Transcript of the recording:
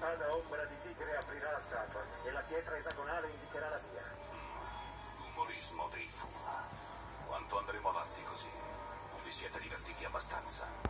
spada ombra di tigre aprirà la statua e la pietra esagonale indicherà la via. Umorismo dei Fuma. Quanto andremo avanti così? Non vi siete divertiti abbastanza?